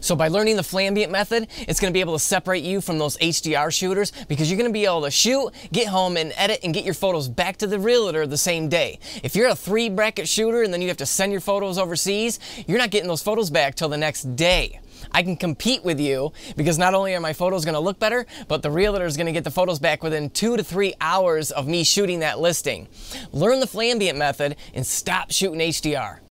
So by learning the Flambient method, it's going to be able to separate you from those HDR shooters because you're going to be able to shoot, get home and edit and get your photos back to the realtor the same day. If you're a three bracket shooter and then you have to send your photos overseas, you're not getting those photos back till the next day. I can compete with you because not only are my photos going to look better, but the realtor is going to get the photos back within two to three hours of me shooting that listing. Learn the Flambient method and stop shooting HDR.